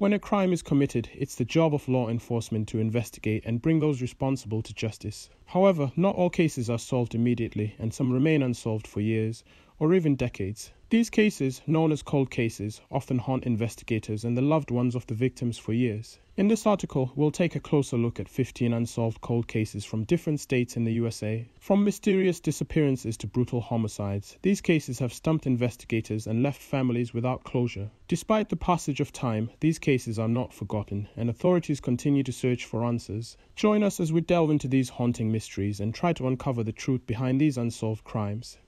When a crime is committed, it's the job of law enforcement to investigate and bring those responsible to justice. However, not all cases are solved immediately, and some remain unsolved for years or even decades. These cases, known as cold cases, often haunt investigators and the loved ones of the victims for years. In this article, we'll take a closer look at 15 unsolved cold cases from different states in the USA. From mysterious disappearances to brutal homicides, these cases have stumped investigators and left families without closure. Despite the passage of time, these cases are not forgotten, and authorities continue to search for answers. Join us as we delve into these haunting mysteries and try to uncover the truth behind these unsolved crimes.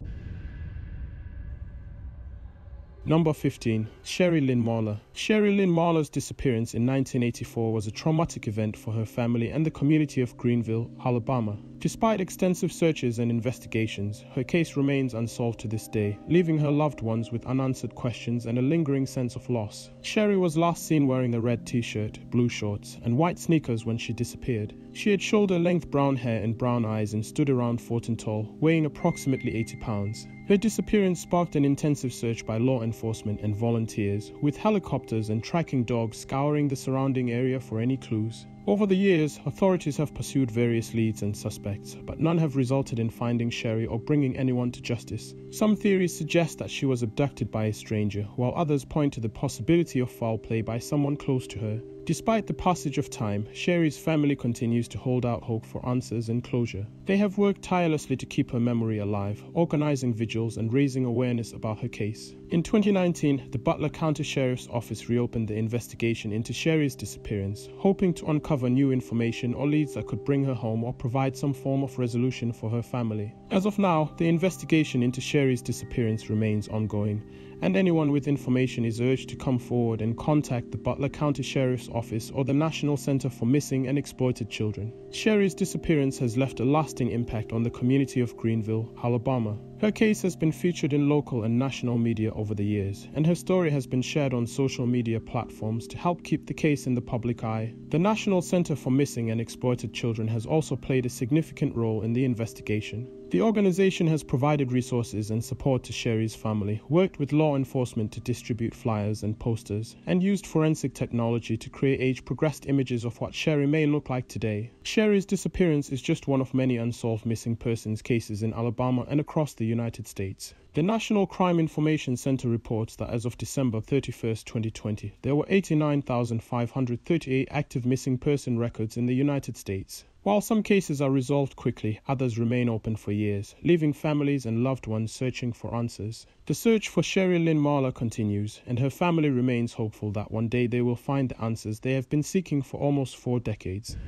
Number 15. Sherry Lynn Marlar. Sherry Lynn Marlar's disappearance in 1984 was a traumatic event for her family and the community of Greenville, Alabama. Despite extensive searches and investigations, her case remains unsolved to this day, leaving her loved ones with unanswered questions and a lingering sense of loss. Sherry was last seen wearing a red t shirt, blue shorts, and white sneakers when she disappeared. She had shoulder length brown hair and brown eyes and stood around 4 tall, weighing approximately 80 pounds. Her disappearance sparked an intensive search by law enforcement and volunteers, with helicopters and tracking dogs scouring the surrounding area for any clues. Over the years, authorities have pursued various leads and suspects, but none have resulted in finding Sherry or bringing anyone to justice. Some theories suggest that she was abducted by a stranger, while others point to the possibility of foul play by someone close to her. Despite the passage of time, Sherry's family continues to hold out hope for answers and closure. They have worked tirelessly to keep her memory alive, organizing vigils and raising awareness about her case. In 2019, the Butler County Sheriff's Office reopened the investigation into Sherry's disappearance, hoping to uncover new information or leads that could bring her home or provide some form of resolution for her family. As of now, the investigation into Sherry's disappearance remains ongoing, and anyone with information is urged to come forward and contact the Butler County Sheriff's Office or the National Center for Missing and Exploited Children. Sherry's disappearance has left a lasting impact on the community of Greenville, Alabama. Her case has been featured in local and national media over the years, and her story has been shared on social media platforms to help keep the case in the public eye. The National Center for Missing and Exploited Children has also played a significant role in the investigation. The organization has provided resources and support to Sherry's family, worked with law enforcement to distribute flyers and posters, and used forensic technology to create age progressed images of what Sherry may look like today. Sherry's disappearance is just one of many unsolved missing persons cases in Alabama and across the United States. The National Crime Information Center reports that as of December 31, 2020, there were 89,538 active missing person records in the United States. While some cases are resolved quickly, others remain open for years, leaving families and loved ones searching for answers. The search for Sherry Lynn Marlar continues, and her family remains hopeful that one day they will find the answers they have been seeking for almost four decades.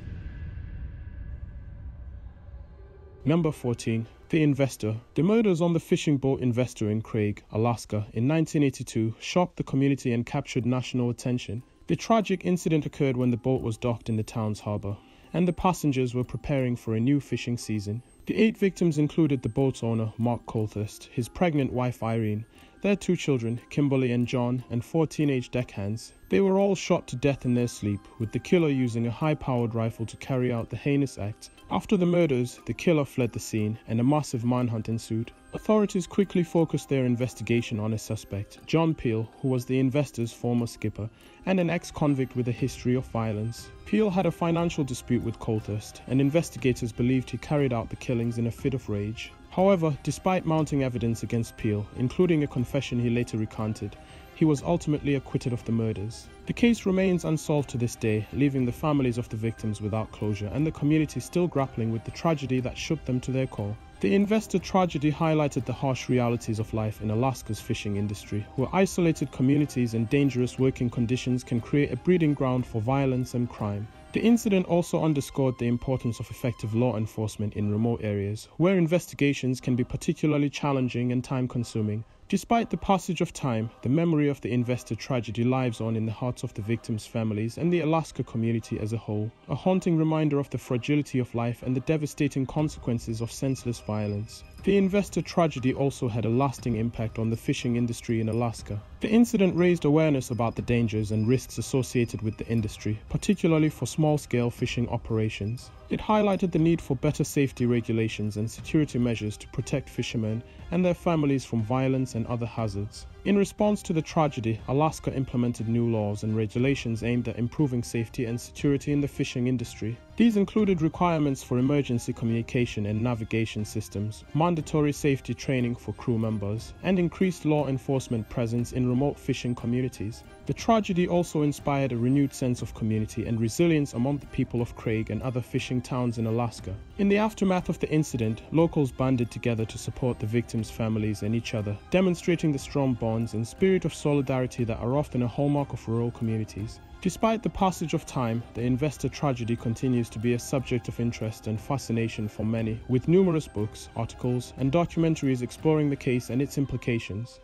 Number 14. The Investor. The murders on the fishing boat Investor in Craig, Alaska in 1982 shocked the community and captured national attention. The tragic incident occurred when the boat was docked in the town's harbor and the passengers were preparing for a new fishing season. The eight victims included the boat's owner, Mark Coulthurst, his pregnant wife Irene, their two children, Kimberly and John, and four teenage deckhands. They were all shot to death in their sleep, with the killer using a high powered rifle to carry out the heinous act. After the murders, the killer fled the scene and a massive manhunt ensued. Authorities quickly focused their investigation on a suspect, John Peel, who was the investor's former skipper and an ex convict with a history of violence. Peel had a financial dispute with Coulthurst, and investigators believed he carried out the killings in a fit of rage. However, despite mounting evidence against Peel, including a confession he later recanted, he was ultimately acquitted of the murders. The case remains unsolved to this day, leaving the families of the victims without closure and the community still grappling with the tragedy that shook them to their core. The investor tragedy highlighted the harsh realities of life in Alaska's fishing industry, where isolated communities and dangerous working conditions can create a breeding ground for violence and crime. The incident also underscored the importance of effective law enforcement in remote areas, where investigations can be particularly challenging and time consuming. Despite the passage of time, the memory of the investor tragedy lives on in the hearts of the victims' families and the Alaska community as a whole, a haunting reminder of the fragility of life and the devastating consequences of senseless violence. The investor tragedy also had a lasting impact on the fishing industry in Alaska. The incident raised awareness about the dangers and risks associated with the industry, particularly for small scale fishing operations. It highlighted the need for better safety regulations and security measures to protect fishermen and their families from violence and other hazards. In response to the tragedy, Alaska implemented new laws and regulations aimed at improving safety and security in the fishing industry. These included requirements for emergency communication and navigation systems, mandatory safety training for crew members, and increased law enforcement presence in remote fishing communities. The tragedy also inspired a renewed sense of community and resilience among the people of Craig and other fishing towns in Alaska. In the aftermath of the incident, locals banded together to support the victims' families and each other, demonstrating the strong bonds and spirit of solidarity that are often a hallmark of rural communities. Despite the passage of time, the investor tragedy continues to be a subject of interest and fascination for many, with numerous books, articles, and documentaries exploring the case and its implications.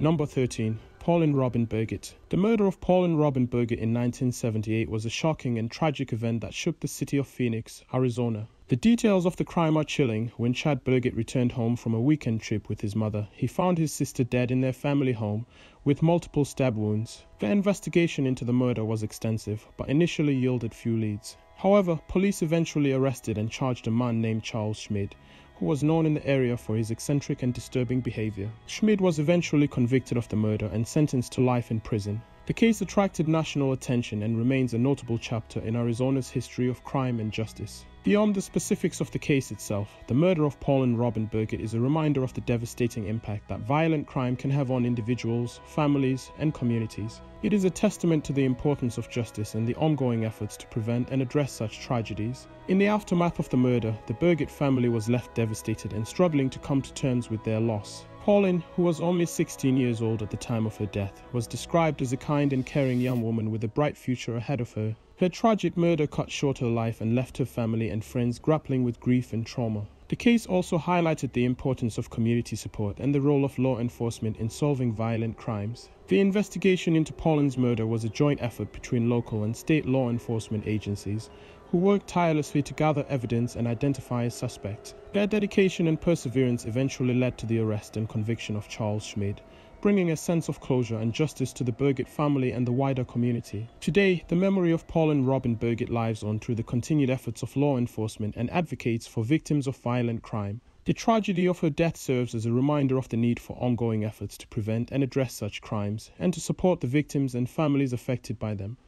Number 13. Pauline Robin Burgett. The murder of Pauline Robin Burgett in 1978 was a shocking and tragic event that shook the city of Phoenix, Arizona. The details of the crime are chilling. When Chad Burgett returned home from a weekend trip with his mother, he found his sister dead in their family home with multiple stab wounds. The investigation into the murder was extensive, but initially yielded few leads. However, police eventually arrested and charged a man named Charles Schmid, who was known in the area for his eccentric and disturbing behavior. Schmid was eventually convicted of the murder and sentenced to life in prison. The case attracted national attention and remains a notable chapter in Arizona's history of crime and justice. Beyond the specifics of the case itself, the murder of Pauline Robin Burgett is a reminder of the devastating impact that violent crime can have on individuals, families, and communities. It is a testament to the importance of justice and the ongoing efforts to prevent and address such tragedies. In the aftermath of the murder, the Burgett family was left devastated and struggling to come to terms with their loss. Pauline, who was only 16 years old at the time of her death, was described as a kind and caring young woman with a bright future ahead of her. Her tragic murder cut short her life and left her family and friends grappling with grief and trauma. The case also highlighted the importance of community support and the role of law enforcement in solving violent crimes. The investigation into Pauline's murder was a joint effort between local and state law enforcement agencies who worked tirelessly to gather evidence and identify a suspect. Their dedication and perseverance eventually led to the arrest and conviction of Charles Schmid, bringing a sense of closure and justice to the Burgett family and the wider community. Today, the memory of Pauline Robin Burgett lives on through the continued efforts of law enforcement and advocates for victims of violent crime. The tragedy of her death serves as a reminder of the need for ongoing efforts to prevent and address such crimes and to support the victims and families affected by them.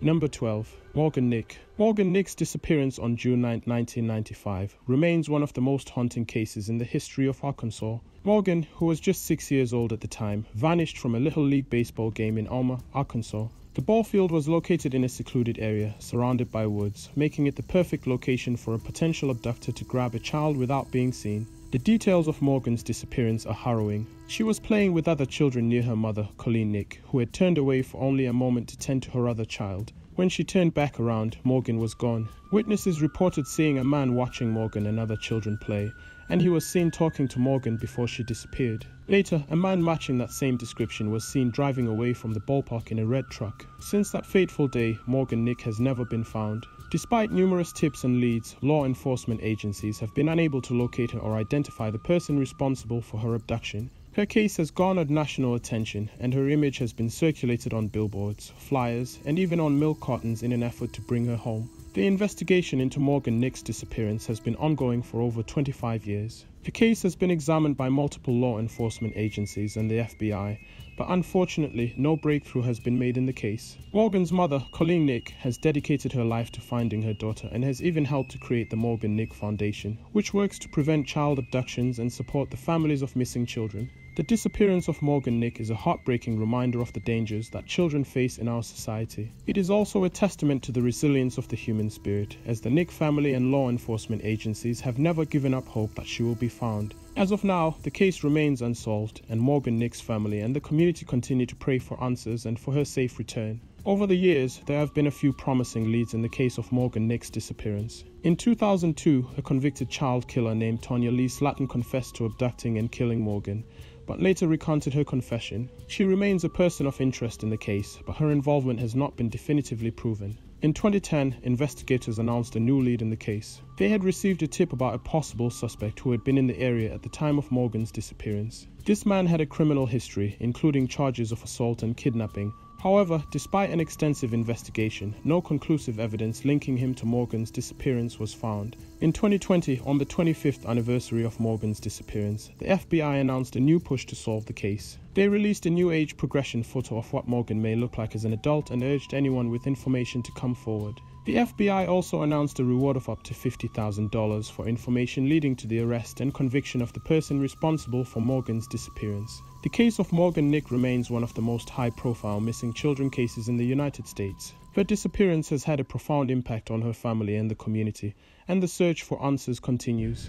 Number 12. Morgan Nick. Morgan Nick's disappearance on June 9, 1995 remains one of the most haunting cases in the history of Arkansas. Morgan, who was just six years old at the time, vanished from a Little League baseball game in Alma, Arkansas. The ball field was located in a secluded area, surrounded by woods, making it the perfect location for a potential abductor to grab a child without being seen. The details of Morgan's disappearance are harrowing. She was playing with other children near her mother, Colleen Nick, who had turned away for only a moment to tend to her other child. When she turned back around, Morgan was gone. Witnesses reported seeing a man watching Morgan and other children play, and he was seen talking to Morgan before she disappeared. Later, a man matching that same description was seen driving away from the ballpark in a red truck. Since that fateful day, Morgan Nick has never been found. Despite numerous tips and leads, law enforcement agencies have been unable to locate or identify the person responsible for her abduction. Her case has garnered national attention, and her image has been circulated on billboards, flyers, and even on milk cartons in an effort to bring her home. The investigation into Morgan Nick's disappearance has been ongoing for over 25 years. The case has been examined by multiple law enforcement agencies and the FBI, but unfortunately, no breakthrough has been made in the case. Morgan's mother, Colleen Nick, has dedicated her life to finding her daughter and has even helped to create the Morgan Nick Foundation, which works to prevent child abductions and support the families of missing children. The disappearance of Morgan Nick is a heartbreaking reminder of the dangers that children face in our society. It is also a testament to the resilience of the human spirit, as the Nick family and law enforcement agencies have never given up hope that she will be found. As of now, the case remains unsolved, and Morgan Nick's family and the community continue to pray for answers and for her safe return. Over the years, there have been a few promising leads in the case of Morgan Nick's disappearance. In 2002, a convicted child killer named Tonya Lee Slatton confessed to abducting and killing Morgan, but later recanted her confession. She remains a person of interest in the case, but her involvement has not been definitively proven. In 2010, investigators announced a new lead in the case. They had received a tip about a possible suspect who had been in the area at the time of Morgan's disappearance. This man had a criminal history, including charges of assault and kidnapping, However, despite an extensive investigation, no conclusive evidence linking him to Morgan's disappearance was found. In 2020, on the 25th anniversary of Morgan's disappearance, the FBI announced a new push to solve the case. They released a new age progression photo of what Morgan may look like as an adult and urged anyone with information to come forward. The FBI also announced a reward of up to $50,000 for information leading to the arrest and conviction of the person responsible for Morgan's disappearance. The case of Morgan Nick remains one of the most high profile missing children cases in the United States. Her disappearance has had a profound impact on her family and the community, and the search for answers continues.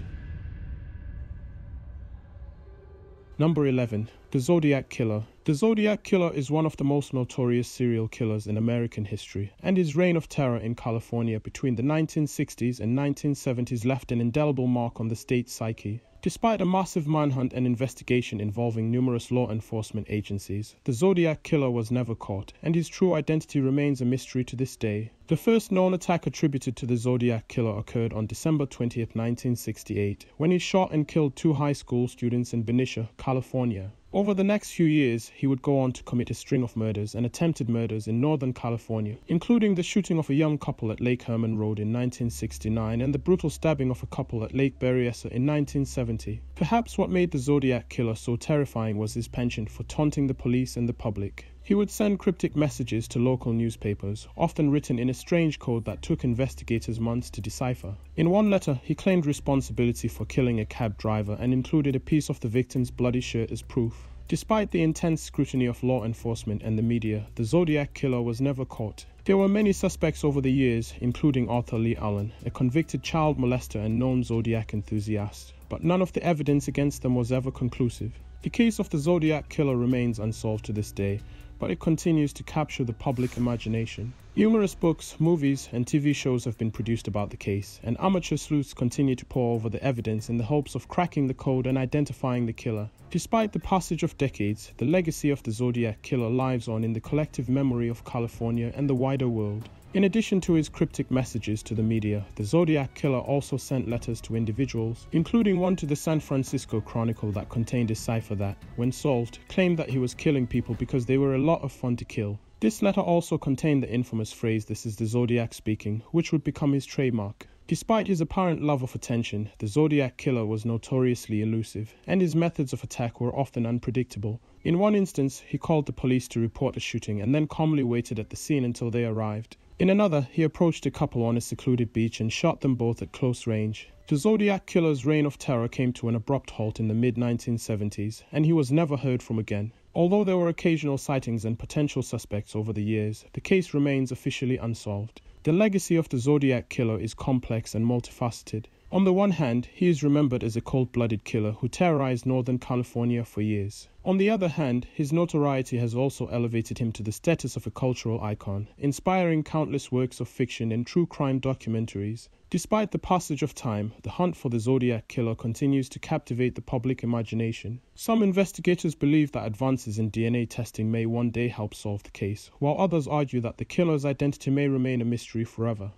Number 11. The Zodiac Killer. The Zodiac Killer is one of the most notorious serial killers in American history, and his reign of terror in California between the 1960s and 1970s left an indelible mark on the state's psyche. Despite a massive manhunt and investigation involving numerous law enforcement agencies, the Zodiac killer was never caught, and his true identity remains a mystery to this day. The first known attack attributed to the Zodiac killer occurred on December 20, 1968, when he shot and killed two high school students in Benicia, California. Over the next few years, he would go on to commit a string of murders and attempted murders in Northern California, including the shooting of a young couple at Lake Herman Road in 1969 and the brutal stabbing of a couple at Lake Berryessa in 1970. Perhaps what made the Zodiac killer so terrifying was his penchant for taunting the police and the public. He would send cryptic messages to local newspapers, often written in a strange code that took investigators months to decipher. In one letter, he claimed responsibility for killing a cab driver and included a piece of the victim's bloody shirt as proof. Despite the intense scrutiny of law enforcement and the media, the Zodiac killer was never caught. There were many suspects over the years, including Arthur Leigh Allen, a convicted child molester and known Zodiac enthusiast, but none of the evidence against them was ever conclusive. The case of the Zodiac killer remains unsolved to this day, but it continues to capture the public imagination. Numerous books, movies, and TV shows have been produced about the case, and amateur sleuths continue to pore over the evidence in the hopes of cracking the code and identifying the killer. Despite the passage of decades, the legacy of the Zodiac killer lives on in the collective memory of California and the wider world. In addition to his cryptic messages to the media, the Zodiac Killer also sent letters to individuals, including one to the San Francisco Chronicle that contained a cipher that, when solved, claimed that he was killing people because they were a lot of fun to kill. This letter also contained the infamous phrase, This is the Zodiac speaking, which would become his trademark. Despite his apparent love of attention, the Zodiac Killer was notoriously elusive, and his methods of attack were often unpredictable. In one instance, he called the police to report a shooting and then calmly waited at the scene until they arrived. In another, he approached a couple on a secluded beach and shot them both at close range. The Zodiac killer's reign of terror came to an abrupt halt in the mid 1970s, and he was never heard from again. Although there were occasional sightings and potential suspects over the years, the case remains officially unsolved. The legacy of the Zodiac killer is complex and multifaceted. On the one hand, he is remembered as a cold blooded killer who terrorized Northern California for years. On the other hand, his notoriety has also elevated him to the status of a cultural icon, inspiring countless works of fiction and true crime documentaries. Despite the passage of time, the hunt for the Zodiac killer continues to captivate the public imagination. Some investigators believe that advances in DNA testing may one day help solve the case, while others argue that the killer's identity may remain a mystery forever.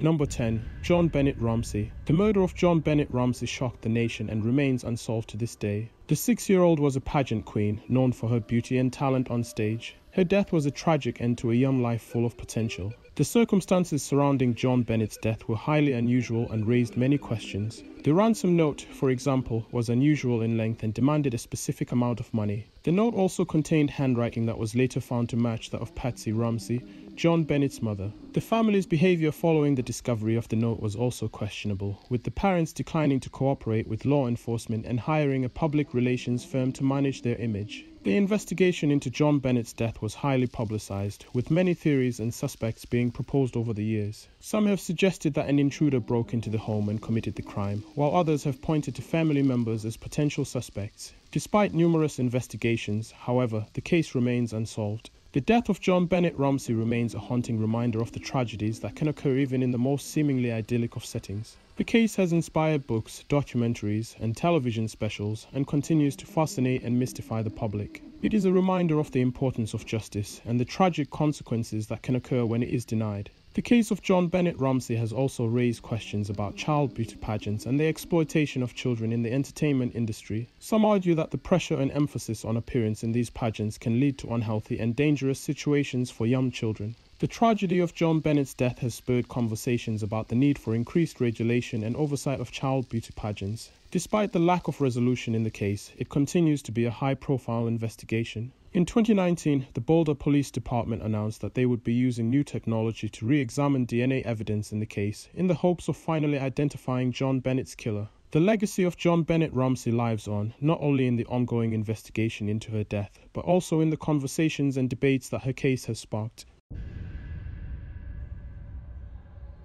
Number 10. JonBenét Ramsey. The murder of JonBenét Ramsey shocked the nation and remains unsolved to this day. The six year old was a pageant queen, known for her beauty and talent on stage. Her death was a tragic end to a young life full of potential. The circumstances surrounding JonBenét's death were highly unusual and raised many questions. The ransom note, for example, was unusual in length and demanded a specific amount of money. The note also contained handwriting that was later found to match that of Patsy Ramsey, JonBenét's mother. The family's behavior following the discovery of the note was also questionable, with the parents declining to cooperate with law enforcement and hiring a public relations firm to manage their image. The investigation into JonBenét's death was highly publicized, with many theories and suspects being proposed over the years. Some have suggested that an intruder broke into the home and committed the crime, while others have pointed to family members as potential suspects. Despite numerous investigations, however, the case remains unsolved. The death of JonBenét Ramsey remains a haunting reminder of the tragedies that can occur even in the most seemingly idyllic of settings. The case has inspired books, documentaries, and television specials and continues to fascinate and mystify the public. It is a reminder of the importance of justice and the tragic consequences that can occur when it is denied. The case of JonBenét Ramsey has also raised questions about child beauty pageants and the exploitation of children in the entertainment industry. Some argue that the pressure and emphasis on appearance in these pageants can lead to unhealthy and dangerous situations for young children. The tragedy of JonBenét's death has spurred conversations about the need for increased regulation and oversight of child beauty pageants. Despite the lack of resolution in the case, it continues to be a high profile investigation. In 2019, the Boulder Police Department announced that they would be using new technology to re examine DNA evidence in the case in the hopes of finally identifying JonBenét's killer. The legacy of JonBenét Ramsey lives on, not only in the ongoing investigation into her death, but also in the conversations and debates that her case has sparked.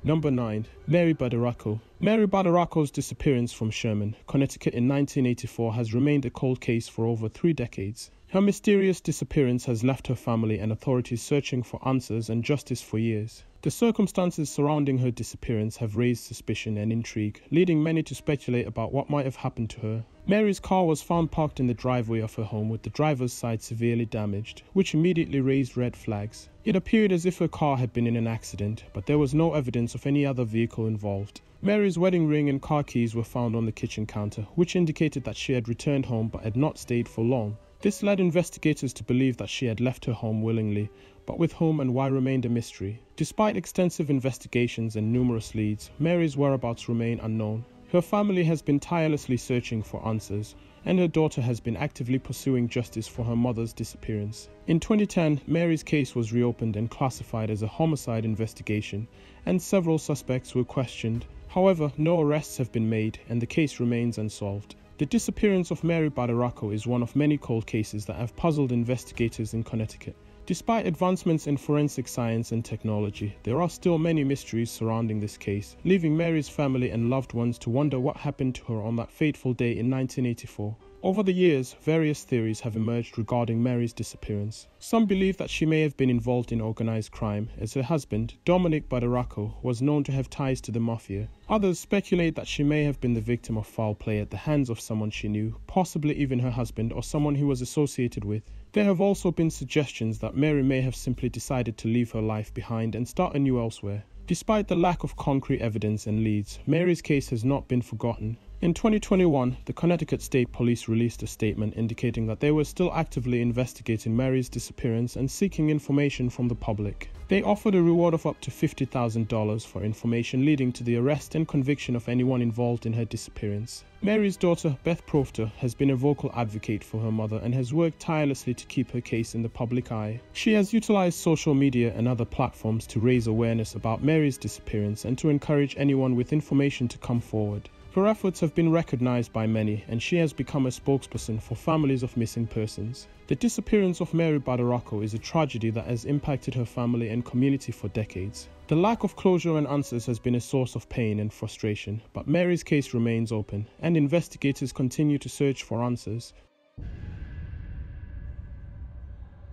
Number 9. Mary Badaracco. Mary Badaracco's disappearance from Sherman, Connecticut in 1984 has remained a cold case for over three decades. Her mysterious disappearance has left her family and authorities searching for answers and justice for years. The circumstances surrounding her disappearance have raised suspicion and intrigue, leading many to speculate about what might have happened to her. Mary's car was found parked in the driveway of her home with the driver's side severely damaged, which immediately raised red flags. It appeared as if her car had been in an accident, but there was no evidence of any other vehicle involved. Mary's wedding ring and car keys were found on the kitchen counter, which indicated that she had returned home but had not stayed for long. This led investigators to believe that she had left her home willingly, but with whom and why remained a mystery. Despite extensive investigations and numerous leads, Mary's whereabouts remain unknown. Her family has been tirelessly searching for answers, and her daughter has been actively pursuing justice for her mother's disappearance. In 2010, Mary's case was reopened and classified as a homicide investigation, and several suspects were questioned. However, no arrests have been made, and the case remains unsolved. The disappearance of Mary Badaracco is one of many cold cases that have puzzled investigators in Connecticut. Despite advancements in forensic science and technology, there are still many mysteries surrounding this case, leaving Mary's family and loved ones to wonder what happened to her on that fateful day in 1984. Over the years, various theories have emerged regarding Mary's disappearance. Some believe that she may have been involved in organized crime, as her husband, Dominic Badaracco, was known to have ties to the mafia. Others speculate that she may have been the victim of foul play at the hands of someone she knew, possibly even her husband or someone he was associated with. There have also been suggestions that Mary may have simply decided to leave her life behind and start anew elsewhere. Despite the lack of concrete evidence and leads, Mary's case has not been forgotten. In 2021, the Connecticut State Police released a statement indicating that they were still actively investigating Mary's disappearance and seeking information from the public. They offered a reward of up to $50,000 for information leading to the arrest and conviction of anyone involved in her disappearance. Mary's daughter, Beth Proctor, has been a vocal advocate for her mother and has worked tirelessly to keep her case in the public eye. She has utilized social media and other platforms to raise awareness about Mary's disappearance and to encourage anyone with information to come forward. Her efforts have been recognized by many, and she has become a spokesperson for families of missing persons. The disappearance of Mary Badaracco is a tragedy that has impacted her family and community for decades. The lack of closure and answers has been a source of pain and frustration, but Mary's case remains open, and investigators continue to search for answers.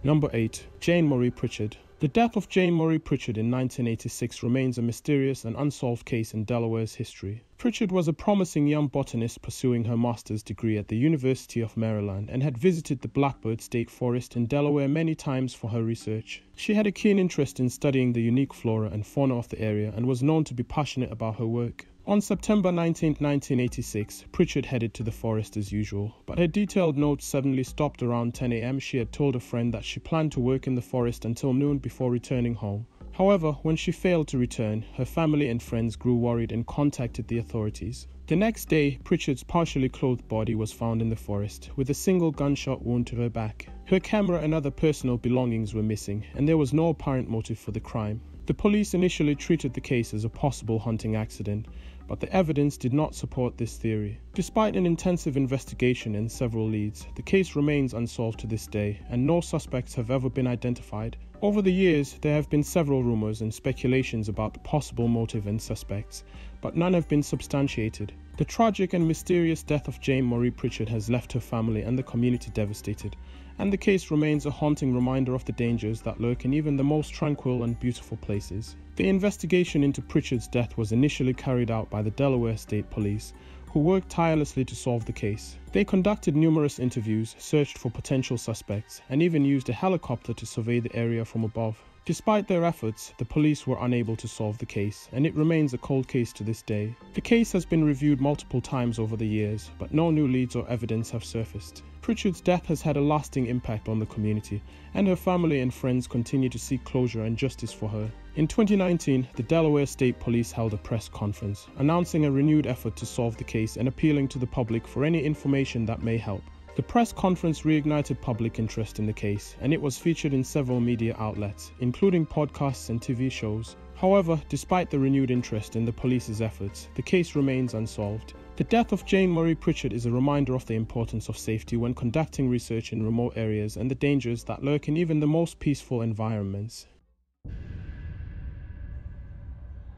Number 8. Jane Marie Pritchard the death of Jane Marie Pritchard in 1986 remains a mysterious and unsolved case in Delaware's history. Pritchard was a promising young botanist pursuing her master's degree at the University of Maryland and had visited the Blackbird State Forest in Delaware many times for her research. She had a keen interest in studying the unique flora and fauna of the area and was known to be passionate about her work. On September 19, 1986, Pritchard headed to the forest as usual, but her detailed notes suddenly stopped around 10 am. She had told a friend that she planned to work in the forest until noon before returning home. However, when she failed to return, her family and friends grew worried and contacted the authorities. The next day, Pritchard's partially clothed body was found in the forest, with a single gunshot wound to her back. Her camera and other personal belongings were missing, and there was no apparent motive for the crime. The police initially treated the case as a possible hunting accident, but the evidence did not support this theory. Despite an intensive investigation and several leads, the case remains unsolved to this day, and no suspects have ever been identified. Over the years, there have been several rumors and speculations about the possible motive and suspects, but none have been substantiated. The tragic and mysterious death of Jane Marie Pritchard has left her family and the community devastated, and the case remains a haunting reminder of the dangers that lurk in even the most tranquil and beautiful places. The investigation into Pritchard's death was initially carried out by the Delaware State Police, who worked tirelessly to solve the case. They conducted numerous interviews, searched for potential suspects, and even used a helicopter to survey the area from above. Despite their efforts, the police were unable to solve the case, and it remains a cold case to this day. The case has been reviewed multiple times over the years, but no new leads or evidence have surfaced. Pritchard's death has had a lasting impact on the community, and her family and friends continue to seek closure and justice for her. In 2019, the Delaware State Police held a press conference, announcing a renewed effort to solve the case and appealing to the public for any information that may help. The press conference reignited public interest in the case, and it was featured in several media outlets, including podcasts and TV shows. However, despite the renewed interest in the police's efforts, the case remains unsolved. The death of Jane Marie Pritchard is a reminder of the importance of safety when conducting research in remote areas and the dangers that lurk in even the most peaceful environments.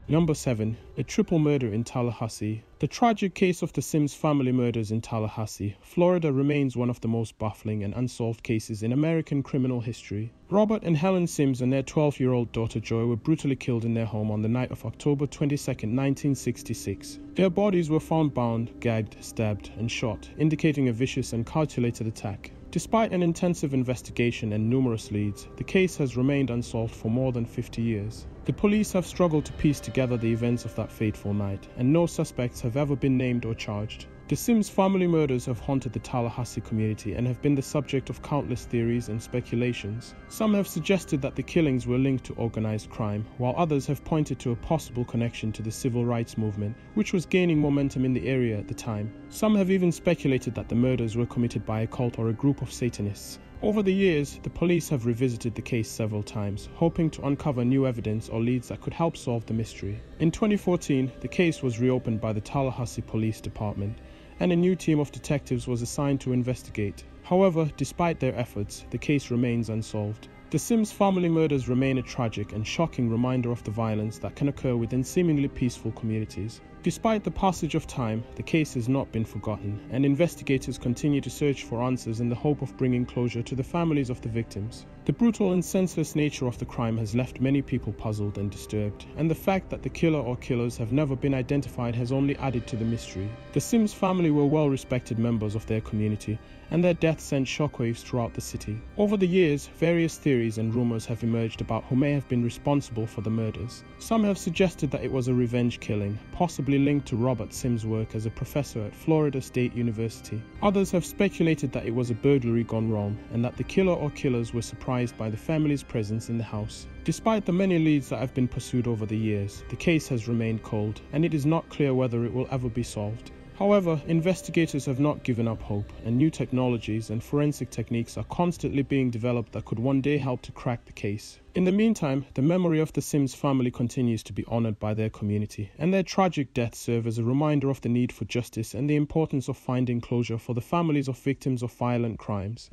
Number 7. A triple murder in Tallahassee. The tragic case of the Sims family murders in Tallahassee, Florida remains one of the most baffling and unsolved cases in American criminal history. Robert and Helen Sims and their 12 year old daughter Joy were brutally killed in their home on the night of October 22, 1966. Their bodies were found bound, gagged, stabbed, and shot, indicating a vicious and calculated attack. Despite an intensive investigation and numerous leads, the case has remained unsolved for more than 50 years. The police have struggled to piece together the events of that fateful night, and no suspects have ever been named or charged. The Sims family murders have haunted the Tallahassee community and have been the subject of countless theories and speculations. Some have suggested that the killings were linked to organized crime, while others have pointed to a possible connection to the civil rights movement, which was gaining momentum in the area at the time. Some have even speculated that the murders were committed by a cult or a group of Satanists. Over the years, the police have revisited the case several times, hoping to uncover new evidence or leads that could help solve the mystery. In 2014, the case was reopened by the Tallahassee Police Department, and a new team of detectives was assigned to investigate. However, despite their efforts, the case remains unsolved. The Sims family murders remain a tragic and shocking reminder of the violence that can occur within seemingly peaceful communities. Despite the passage of time, the case has not been forgotten, and investigators continue to search for answers in the hope of bringing closure to the families of the victims. The brutal and senseless nature of the crime has left many people puzzled and disturbed, and the fact that the killer or killers have never been identified has only added to the mystery. The Sims family were well respected members of their community, and their death sent shockwaves throughout the city. Over the years, various theories and rumors have emerged about who may have been responsible for the murders. Some have suggested that it was a revenge killing, possibly linked to Robert Sims' work as a professor at Florida State University. Others have speculated that it was a burglary gone wrong, and that the killer or killers were surprised by the family's presence in the house. Despite the many leads that have been pursued over the years, the case has remained cold, and it is not clear whether it will ever be solved. However, investigators have not given up hope, and new technologies and forensic techniques are constantly being developed that could one day help to crack the case. In the meantime, the memory of the Sims family continues to be honored by their community, and their tragic deaths serve as a reminder of the need for justice and the importance of finding closure for the families of victims of violent crimes.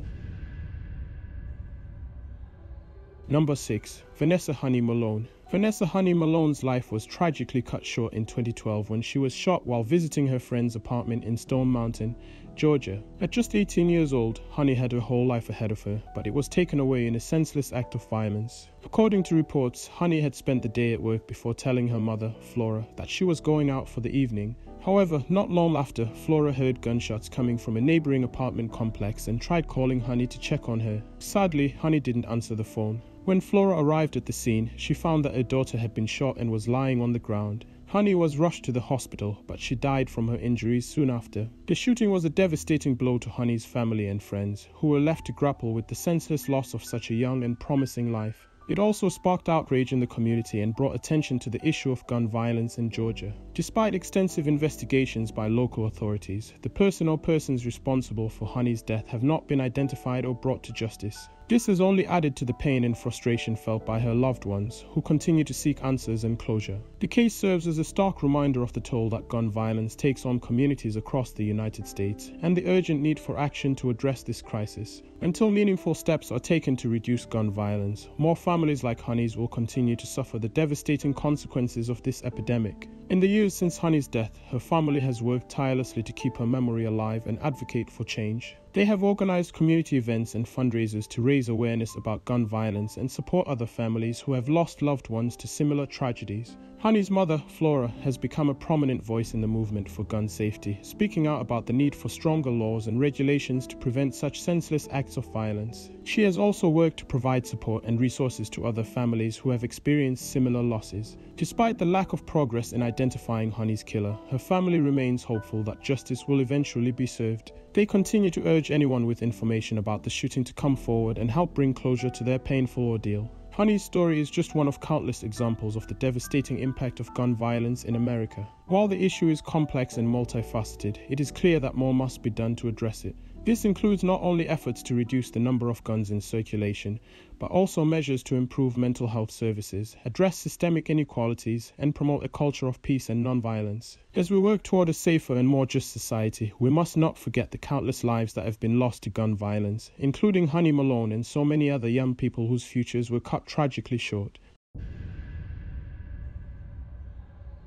Number 6. Vanessa Honey Malone. Vanessa Honey Malone's life was tragically cut short in 2012 when she was shot while visiting her friend's apartment in Stone Mountain, Georgia. At just 18 years old, Honey had her whole life ahead of her, but it was taken away in a senseless act of violence. According to reports, Honey had spent the day at work before telling her mother, Flora, that she was going out for the evening. However, not long after, Flora heard gunshots coming from a neighboring apartment complex and tried calling Honey to check on her. Sadly, Honey didn't answer the phone. When Flora arrived at the scene, she found that her daughter had been shot and was lying on the ground. Honey was rushed to the hospital, but she died from her injuries soon after. The shooting was a devastating blow to Honey's family and friends, who were left to grapple with the senseless loss of such a young and promising life. It also sparked outrage in the community and brought attention to the issue of gun violence in Georgia. Despite extensive investigations by local authorities, the person or persons responsible for Honey's death have not been identified or brought to justice. This has only added to the pain and frustration felt by her loved ones, who continue to seek answers and closure. The case serves as a stark reminder of the toll that gun violence takes on communities across the United States and the urgent need for action to address this crisis. Until meaningful steps are taken to reduce gun violence, more families like Honey's will continue to suffer the devastating consequences of this epidemic. In the years since Honey's death, her family has worked tirelessly to keep her memory alive and advocate for change. They have organized community events and fundraisers to raise awareness about gun violence and support other families who have lost loved ones to similar tragedies. Honey's mother, Flora, has become a prominent voice in the movement for gun safety, speaking out about the need for stronger laws and regulations to prevent such senseless acts of violence. She has also worked to provide support and resources to other families who have experienced similar losses. Despite the lack of progress in identifying Honey's killer, her family remains hopeful that justice will eventually be served. They continue to urge anyone with information about the shooting to come forward and help bring closure to their painful ordeal. Honey's story is just one of countless examples of the devastating impact of gun violence in America. While the issue is complex and multifaceted, it is clear that more must be done to address it. This includes not only efforts to reduce the number of guns in circulation, but also measures to improve mental health services, address systemic inequalities, and promote a culture of peace and nonviolence. As we work toward a safer and more just society, we must not forget the countless lives that have been lost to gun violence, including Honey Malone and so many other young people whose futures were cut tragically short.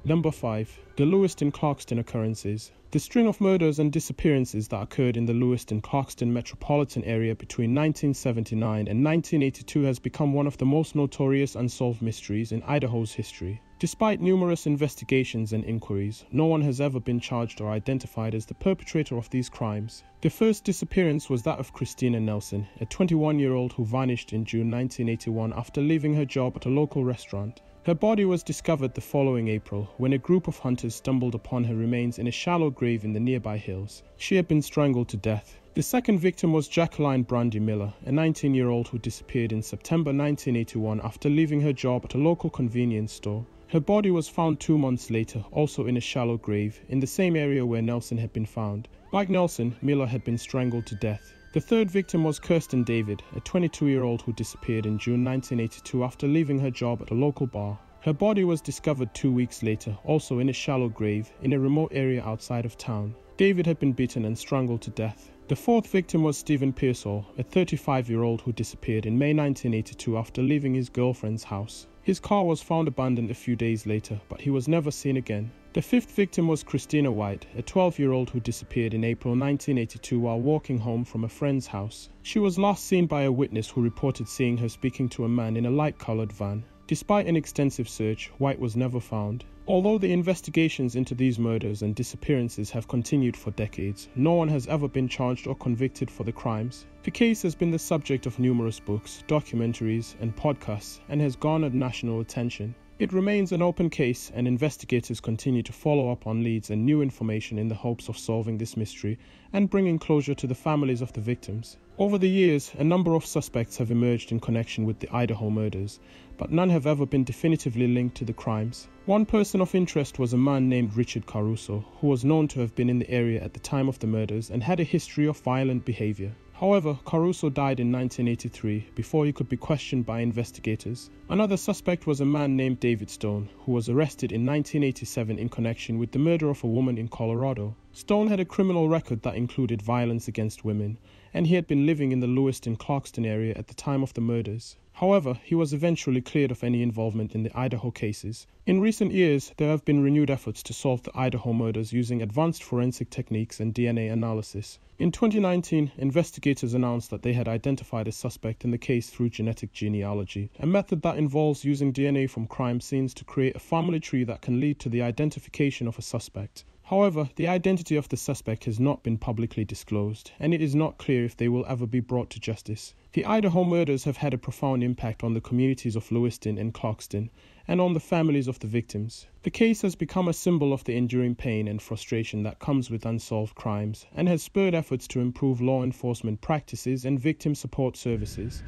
Number 5. The Lewiston Clarkston Occurrences. The string of murders and disappearances that occurred in the Lewiston Clarkston metropolitan area between 1979 and 1982 has become one of the most notorious unsolved mysteries in Idaho's history. Despite numerous investigations and inquiries, no one has ever been charged or identified as the perpetrator of these crimes. The first disappearance was that of Christina Nelson, a 21 year old who vanished in June 1981 after leaving her job at a local restaurant. Her body was discovered the following April when a group of hunters stumbled upon her remains in a shallow grave in the nearby hills. She had been strangled to death. The second victim was Jacqueline Brandy Miller, a 19 year old who disappeared in September 1981 after leaving her job at a local convenience store. Her body was found two months later, also in a shallow grave, in the same area where Nelson had been found. Like Nelson, Miller had been strangled to death. The third victim was Kirsten David, a 22 year old who disappeared in June 1982 after leaving her job at a local bar. Her body was discovered two weeks later, also in a shallow grave in a remote area outside of town. David had been beaten and strangled to death. The fourth victim was Stephen Pearsall, a 35 year old who disappeared in May 1982 after leaving his girlfriend's house. His car was found abandoned a few days later, but he was never seen again. The fifth victim was Christina White, a 12 year old who disappeared in April 1982 while walking home from a friend's house. She was last seen by a witness who reported seeing her speaking to a man in a light colored van. Despite an extensive search, White was never found. Although the investigations into these murders and disappearances have continued for decades, no one has ever been charged or convicted for the crimes. The case has been the subject of numerous books, documentaries, and podcasts and has garnered national attention. It remains an open case, and investigators continue to follow up on leads and new information in the hopes of solving this mystery and bringing closure to the families of the victims. Over the years, a number of suspects have emerged in connection with the Idaho murders, but none have ever been definitively linked to the crimes. One person of interest was a man named Richard Caruso, who was known to have been in the area at the time of the murders and had a history of violent behavior. However, Caruso died in 1983 before he could be questioned by investigators. Another suspect was a man named David Stone, who was arrested in 1987 in connection with the murder of a woman in Colorado. Stone had a criminal record that included violence against women, and he had been living in the Lewiston Clarkston area at the time of the murders. However, he was eventually cleared of any involvement in the Idaho cases. In recent years, there have been renewed efforts to solve the Idaho murders using advanced forensic techniques and DNA analysis. In 2019, investigators announced that they had identified a suspect in the case through genetic genealogy, a method that involves using DNA from crime scenes to create a family tree that can lead to the identification of a suspect. However, the identity of the suspect has not been publicly disclosed, and it is not clear if they will ever be brought to justice. The Idaho murders have had a profound impact on the communities of Lewiston and Clarkston, and on the families of the victims. The case has become a symbol of the enduring pain and frustration that comes with unsolved crimes, and has spurred efforts to improve law enforcement practices and victim support services.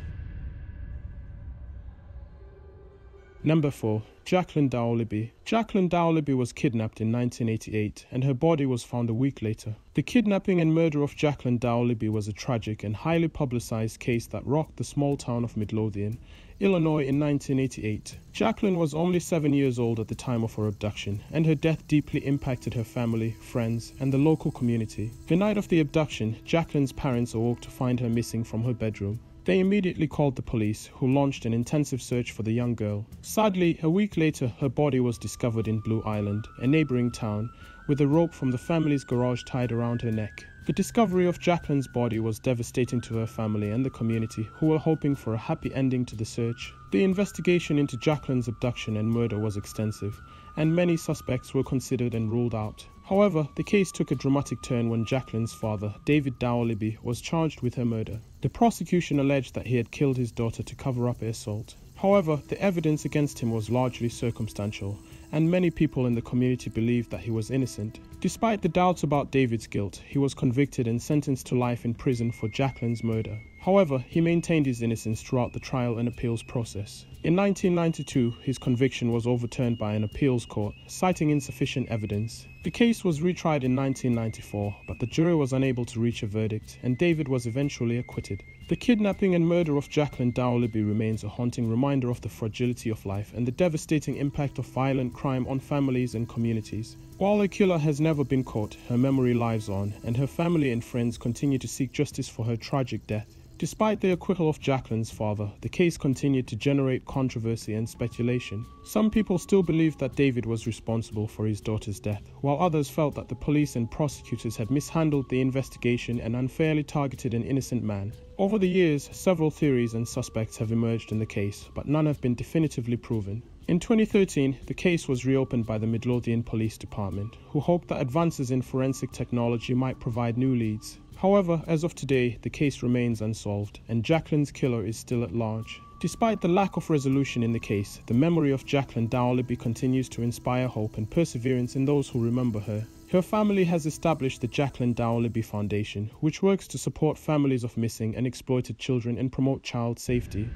Number 4. Jacqueline Dowaliby. Jacqueline Dowaliby was kidnapped in 1988 and her body was found a week later. The kidnapping and murder of Jacqueline Dowaliby was a tragic and highly publicized case that rocked the small town of Midlothian, Illinois in 1988. Jacqueline was only seven years old at the time of her abduction, and her death deeply impacted her family, friends, and the local community. The night of the abduction, Jacqueline's parents awoke to find her missing from her bedroom. They immediately called the police, who launched an intensive search for the young girl. Sadly, a week later, her body was discovered in Blue Island, a neighboring town, with a rope from the family's garage tied around her neck. The discovery of Jacqueline's body was devastating to her family and the community, who were hoping for a happy ending to the search. The investigation into Jacqueline's abduction and murder was extensive, and many suspects were considered and ruled out. However, the case took a dramatic turn when Jacqueline's father, David Dowaliby, was charged with her murder. The prosecution alleged that he had killed his daughter to cover up her assault. However, the evidence against him was largely circumstantial, and many people in the community believed that he was innocent. Despite the doubts about David's guilt, he was convicted and sentenced to life in prison for Jacqueline's murder. However, he maintained his innocence throughout the trial and appeals process. In 1992, his conviction was overturned by an appeals court, citing insufficient evidence. The case was retried in 1994, but the jury was unable to reach a verdict, and David was eventually acquitted. The kidnapping and murder of Jacqueline Dower remains a haunting reminder of the fragility of life and the devastating impact of violent crime on families and communities. While killer has never been caught, her memory lives on, and her family and friends continue to seek justice for her tragic death. Despite the acquittal of Jacqueline's father, the case continued to generate controversy and speculation. Some people still believed that David was responsible for his daughter's death, while others felt that the police and prosecutors had mishandled the investigation and unfairly targeted an innocent man. Over the years, several theories and suspects have emerged in the case, but none have been definitively proven. In 2013, the case was reopened by the Midlothian Police Department, who hoped that advances in forensic technology might provide new leads. However, as of today, the case remains unsolved, and Jacqueline's killer is still at large. Despite the lack of resolution in the case, the memory of Jacqueline Dowaliby continues to inspire hope and perseverance in those who remember her. Her family has established the Jacqueline Dowaliby Foundation, which works to support families of missing and exploited children and promote child safety.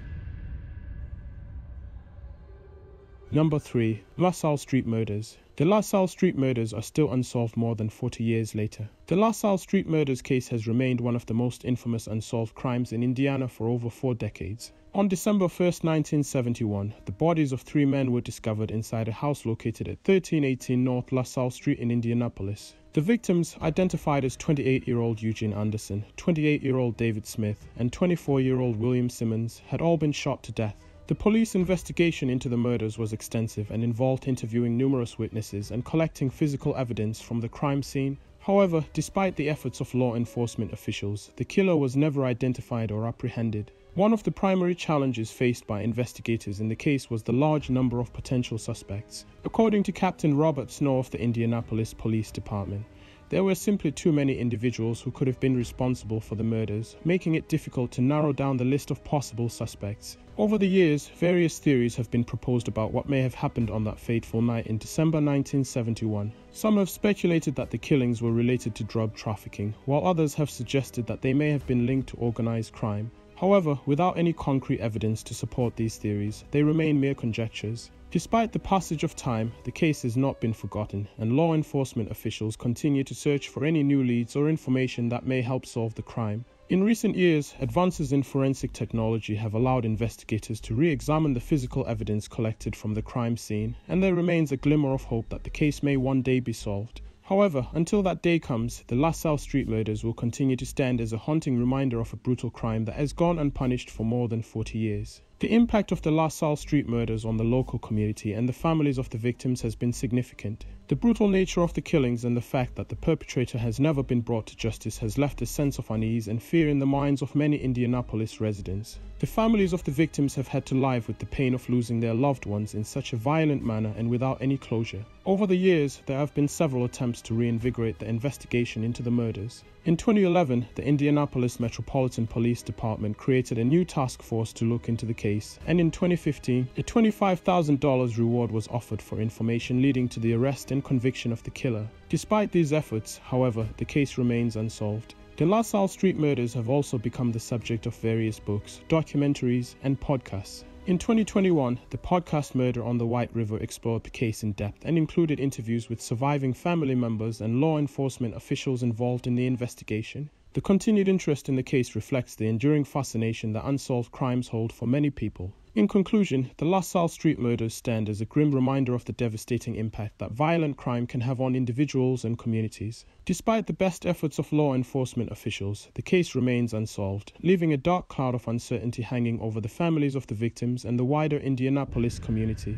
Number 3. LaSalle Street Murders the LaSalle Street murders are still unsolved more than 40 years later. The LaSalle Street murders case has remained one of the most infamous unsolved crimes in Indiana for over four decades. On December 1, 1971, the bodies of three men were discovered inside a house located at 1318 North LaSalle Street in Indianapolis. The victims, identified as 28 year old Eugene Anderson, 28 year old David Smith, and 24 year old William Simmons, had all been shot to death. The police investigation into the murders was extensive and involved interviewing numerous witnesses and collecting physical evidence from the crime scene. However, despite the efforts of law enforcement officials, the killer was never identified or apprehended. One of the primary challenges faced by investigators in the case was the large number of potential suspects. According to Captain Robert Snow of the Indianapolis Police Department, there were simply too many individuals who could have been responsible for the murders, making it difficult to narrow down the list of possible suspects. Over the years, various theories have been proposed about what may have happened on that fateful night in December 1971. Some have speculated that the killings were related to drug trafficking, while others have suggested that they may have been linked to organized crime. However, without any concrete evidence to support these theories, they remain mere conjectures. Despite the passage of time, the case has not been forgotten, and law enforcement officials continue to search for any new leads or information that may help solve the crime. In recent years, advances in forensic technology have allowed investigators to re examine the physical evidence collected from the crime scene, and there remains a glimmer of hope that the case may one day be solved. However, until that day comes, the LaSalle Street murders will continue to stand as a haunting reminder of a brutal crime that has gone unpunished for more than 40 years. The impact of the LaSalle Street murders on the local community and the families of the victims has been significant. The brutal nature of the killings and the fact that the perpetrator has never been brought to justice has left a sense of unease and fear in the minds of many Indianapolis residents. The families of the victims have had to live with the pain of losing their loved ones in such a violent manner and without any closure. Over the years, there have been several attempts to reinvigorate the investigation into the murders. In 2011, the Indianapolis Metropolitan Police Department created a new task force to look into the case, and in 2015, a $25,000 reward was offered for information leading to the arrest and conviction of the killer. Despite these efforts, however, the case remains unsolved. The LaSalle Street murders have also become the subject of various books, documentaries, and podcasts. In 2021, the podcast Murder on the White River explored the case in depth and included interviews with surviving family members and law enforcement officials involved in the investigation. The continued interest in the case reflects the enduring fascination that unsolved crimes hold for many people. In conclusion, the LaSalle Street murders stand as a grim reminder of the devastating impact that violent crime can have on individuals and communities. Despite the best efforts of law enforcement officials, the case remains unsolved, leaving a dark cloud of uncertainty hanging over the families of the victims and the wider Indianapolis community.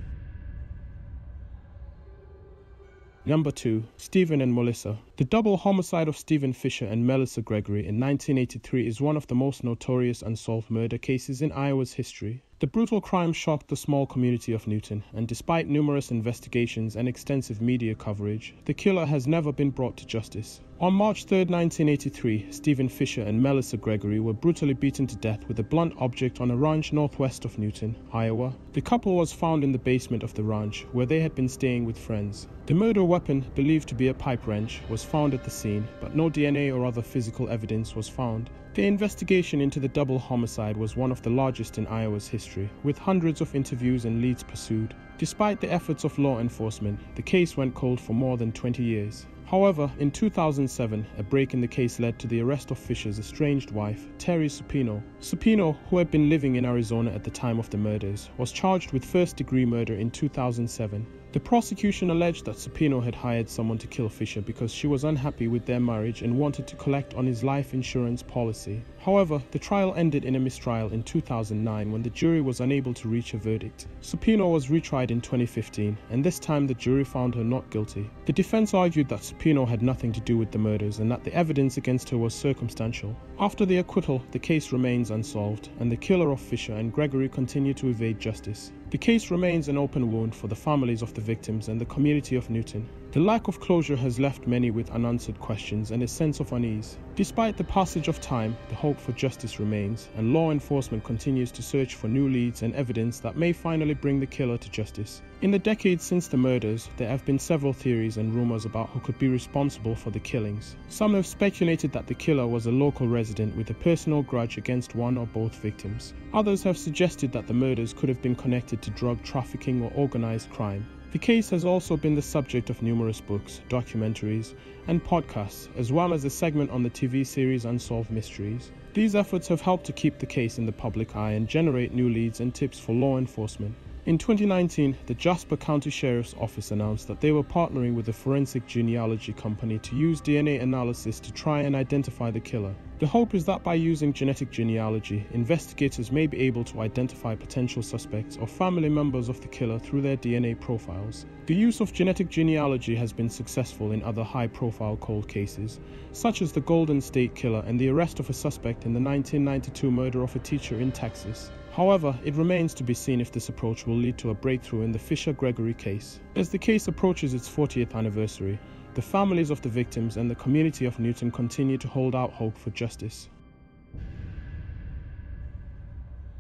Number 2. Stephen and Melissa. The double homicide of Stephen Fisher and Melissa Gregory in 1983 is one of the most notorious unsolved murder cases in Iowa's history. The brutal crime shocked the small community of Newton, and despite numerous investigations and extensive media coverage, the killer has never been brought to justice. On March 3, 1983, Stephen Fisher and Melissa Gregory were brutally beaten to death with a blunt object on a ranch northwest of Newton, Iowa. The couple was found in the basement of the ranch, where they had been staying with friends. The murder weapon, believed to be a pipe wrench, was found at the scene, but no DNA or other physical evidence was found. The investigation into the double homicide was one of the largest in Iowa's history, with hundreds of interviews and leads pursued. Despite the efforts of law enforcement, the case went cold for more than 20 years. However, in 2007, a break in the case led to the arrest of Fisher's estranged wife, Terry Supino. Supino, who had been living in Arizona at the time of the murders, was charged with first degree murder in 2007. The prosecution alleged that Supino had hired someone to kill Fisher because she was unhappy with their marriage and wanted to collect on his life insurance policy. However, the trial ended in a mistrial in 2009 when the jury was unable to reach a verdict. Supino was retried in 2015, and this time the jury found her not guilty. The defense argued that Supino had nothing to do with the murders and that the evidence against her was circumstantial. After the acquittal, the case remains unsolved, and the killer of Fisher and Gregory continue to evade justice. The case remains an open wound for the families of the victims and the community of Newton. The lack of closure has left many with unanswered questions and a sense of unease. Despite the passage of time, the hope for justice remains, and law enforcement continues to search for new leads and evidence that may finally bring the killer to justice. In the decades since the murders, there have been several theories and rumors about who could be responsible for the killings. Some have speculated that the killer was a local resident with a personal grudge against one or both victims. Others have suggested that the murders could have been connected to drug trafficking or organized crime. The case has also been the subject of numerous books, documentaries, and podcasts, as well as a segment on the TV series Unsolved Mysteries. These efforts have helped to keep the case in the public eye and generate new leads and tips for law enforcement. In 2019, the Jasper County Sheriff's Office announced that they were partnering with a forensic genealogy company to use DNA analysis to try and identify the killer. The hope is that by using genetic genealogy, investigators may be able to identify potential suspects or family members of the killer through their DNA profiles. The use of genetic genealogy has been successful in other high profile cold cases, such as the Golden State Killer and the arrest of a suspect in the 1992 murder of a teacher in Texas. However, it remains to be seen if this approach will lead to a breakthrough in the Fisher Gregory case. As the case approaches its 40th anniversary, the families of the victims and the community of Newton continue to hold out hope for justice.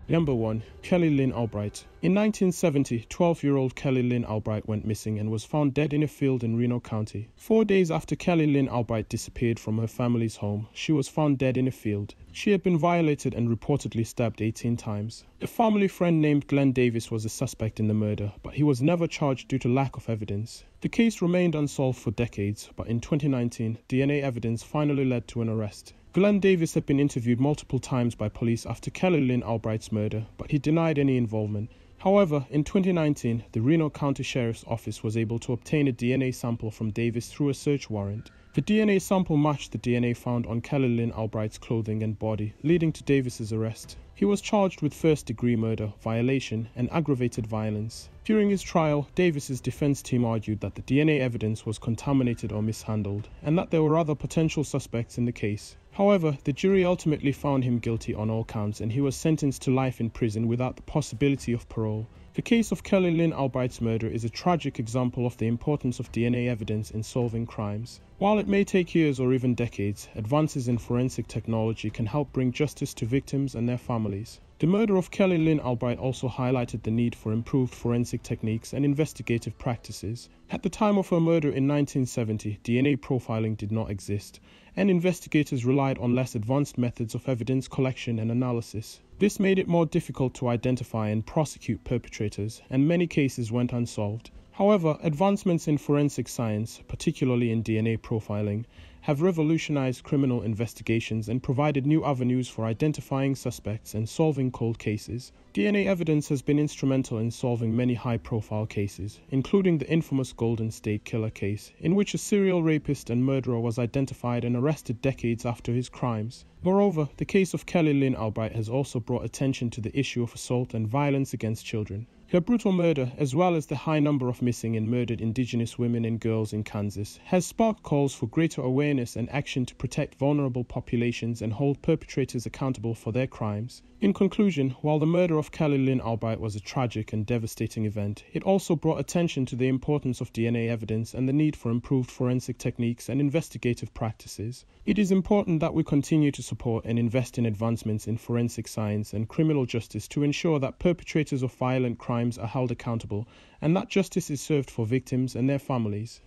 Number 1. Kelly Lynn Albright. In 1970, 12 year old Kelly Lynn Albright went missing and was found dead in a field in Reno County. Four days after Kelly Lynn Albright disappeared from her family's home, she was found dead in a field. She had been violated and reportedly stabbed 18 times. A family friend named Glenn Davis was a suspect in the murder, but he was never charged due to lack of evidence. The case remained unsolved for decades, but in 2019, DNA evidence finally led to an arrest. Glenn Davis had been interviewed multiple times by police after Kelly Lynn Albright's murder, but he denied any involvement. However, in 2019, the Reno County Sheriff's Office was able to obtain a DNA sample from Davis through a search warrant. The DNA sample matched the DNA found on Kelly Lynn Albright's clothing and body, leading to Davis's arrest. He was charged with first degree murder, violation, and aggravated violence. During his trial, Davis's defense team argued that the DNA evidence was contaminated or mishandled, and that there were other potential suspects in the case. However, the jury ultimately found him guilty on all counts and he was sentenced to life in prison without the possibility of parole. The case of Kelly Lynn Albright's murder is a tragic example of the importance of DNA evidence in solving crimes. While it may take years or even decades, advances in forensic technology can help bring justice to victims and their families. The murder of Kelly Lynn Albright also highlighted the need for improved forensic techniques and investigative practices. At the time of her murder in 1970, DNA profiling did not exist, and investigators relied on less advanced methods of evidence collection and analysis. This made it more difficult to identify and prosecute perpetrators, and many cases went unsolved. However, advancements in forensic science, particularly in DNA profiling, have revolutionized criminal investigations and provided new avenues for identifying suspects and solving cold cases. DNA evidence has been instrumental in solving many high profile cases, including the infamous Golden State Killer case, in which a serial rapist and murderer was identified and arrested decades after his crimes. Moreover, the case of Kelly Lynn Albright has also brought attention to the issue of assault and violence against children. Her brutal murder, as well as the high number of missing and murdered indigenous women and girls in Kansas, has sparked calls for greater awareness and action to protect vulnerable populations and hold perpetrators accountable for their crimes. In conclusion, while the murder of Kelly Lynn Albright was a tragic and devastating event, it also brought attention to the importance of DNA evidence and the need for improved forensic techniques and investigative practices. It is important that we continue to support and invest in advancements in forensic science and criminal justice to ensure that perpetrators of violent crimes are held accountable and that justice is served for victims and their families.